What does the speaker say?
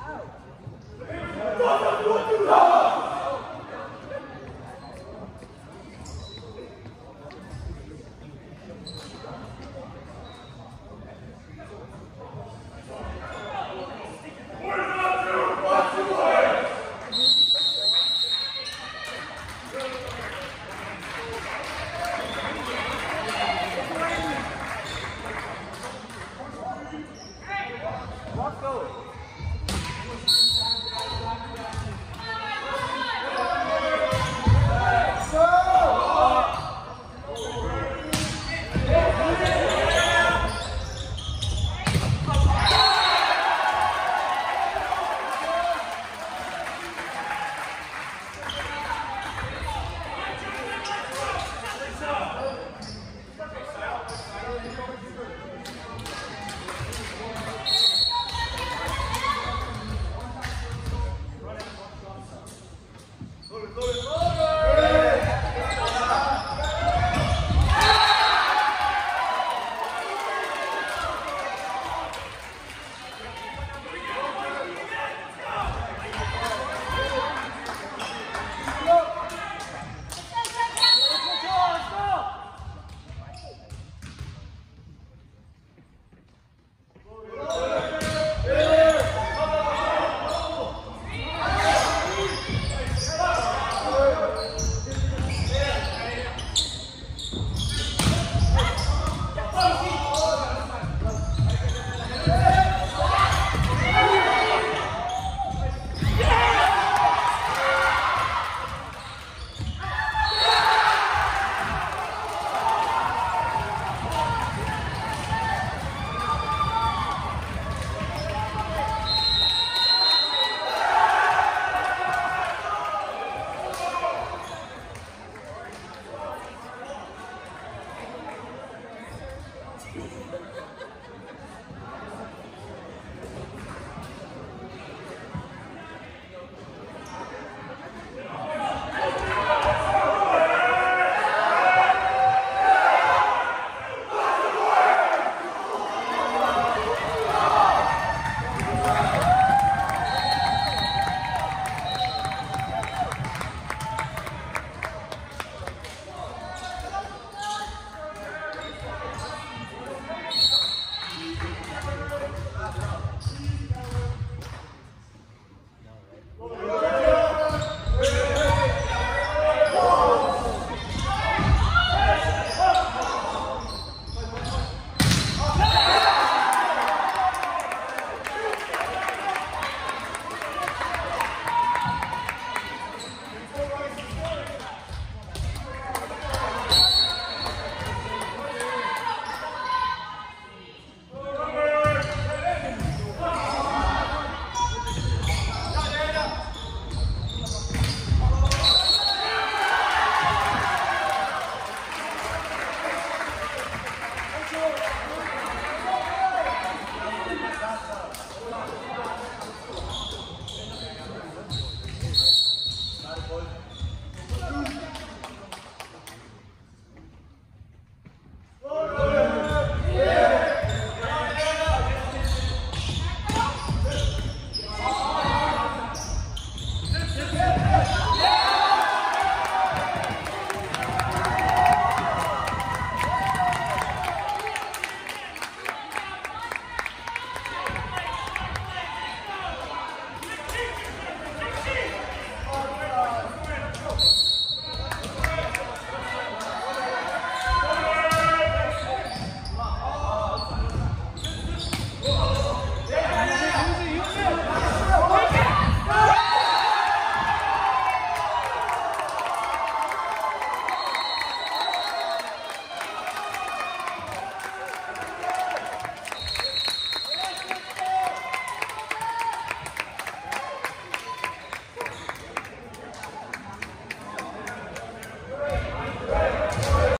Oh.